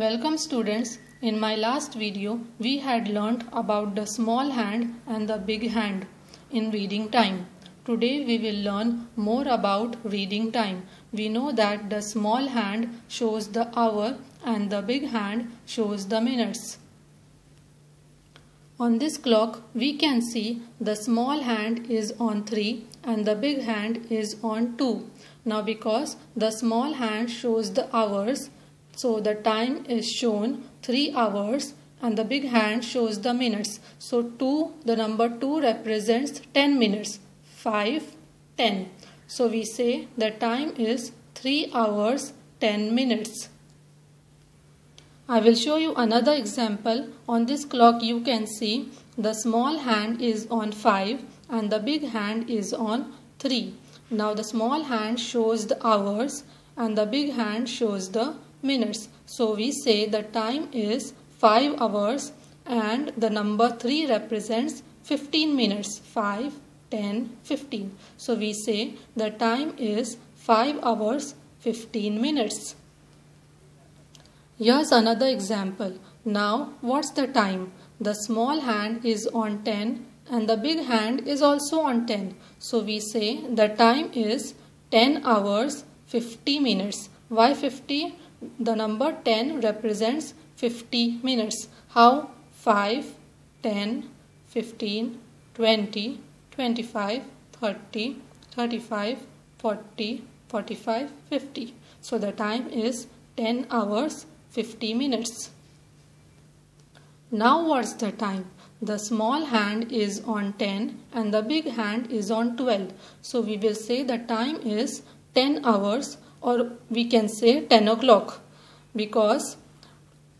Welcome students. In my last video, we had learnt about the small hand and the big hand in reading time. Today we will learn more about reading time. We know that the small hand shows the hour and the big hand shows the minutes. On this clock, we can see the small hand is on 3 and the big hand is on 2. Now because the small hand shows the hours, so the time is shown 3 hours and the big hand shows the minutes. So 2, the number 2 represents 10 minutes. 5, 10. So we say the time is 3 hours 10 minutes. I will show you another example. On this clock you can see the small hand is on 5 and the big hand is on 3. Now the small hand shows the hours and the big hand shows the minutes. So we say the time is 5 hours and the number 3 represents 15 minutes. 5, 10, 15. So we say the time is 5 hours 15 minutes. Here's another example. Now, what's the time? The small hand is on 10 and the big hand is also on 10. So we say the time is 10 hours 50 minutes. Why 50? The number 10 represents 50 minutes. How? 5, 10, 15, 20, 25, 30, 35, 40, 45, 50. So the time is 10 hours 50 minutes. Now what's the time? The small hand is on 10 and the big hand is on 12. So we will say the time is 10 hours or we can say 10 o'clock because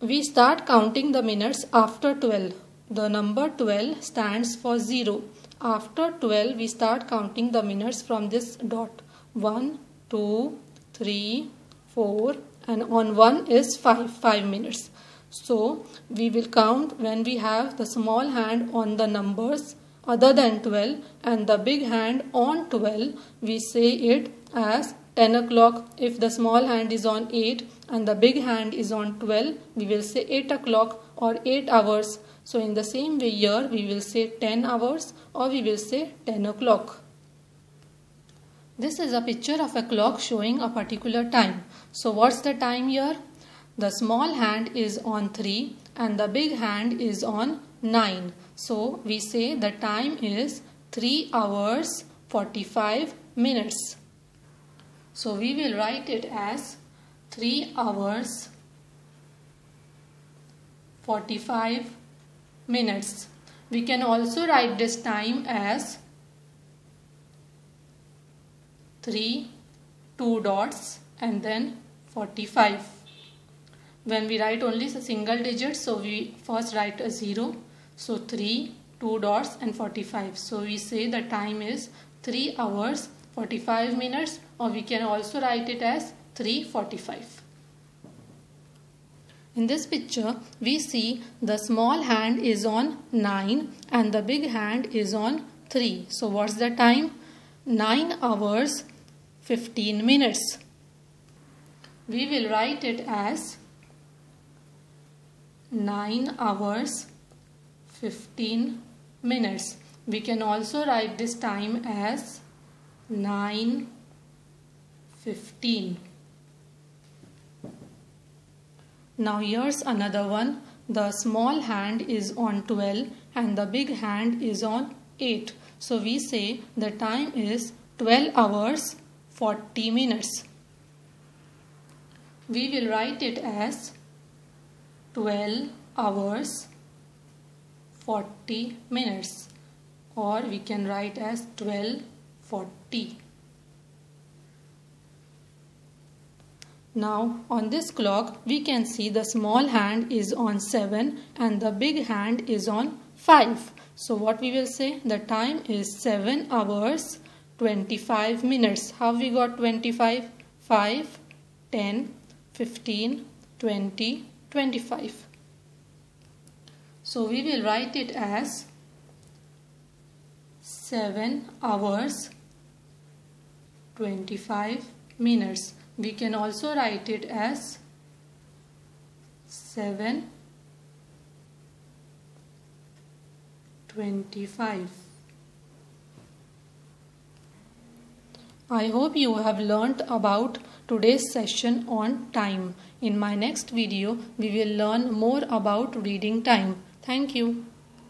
we start counting the minutes after 12. The number 12 stands for 0. After 12 we start counting the minutes from this dot. 1, 2, 3, 4, and on 1 is 5, 5 minutes. So we will count when we have the small hand on the numbers other than 12 and the big hand on 12 we say it as 10 o'clock if the small hand is on 8 and the big hand is on 12 we will say 8 o'clock or 8 hours so in the same way here we will say 10 hours or we will say 10 o'clock this is a picture of a clock showing a particular time. So what's the time here? The small hand is on 3 and the big hand is on 9. So we say the time is 3 hours 45 minutes. So we will write it as 3 hours 45 minutes. We can also write this time as 3, 2 dots and then 45. When we write only a single digit, so we first write a 0. So 3, 2 dots and 45. So we say the time is 3 hours 45 minutes or we can also write it as 345. In this picture, we see the small hand is on 9 and the big hand is on 3. So what's the time? 9 hours 15 minutes. We will write it as 9 hours 15 minutes. We can also write this time as 9.15. Now here's another one. The small hand is on 12 and the big hand is on 8. So we say the time is 12 hours 40 minutes. We will write it as 12 hours 40 minutes or we can write as 1240. Now on this clock we can see the small hand is on 7 and the big hand is on 5. So what we will say the time is 7 hours 25 minutes. How we got 25? 5, 10, 15, 20, 25. So we will write it as 7 hours 25 minutes. We can also write it as 7 25 I hope you have learnt about today's session on time. In my next video, we will learn more about reading time. Thank you.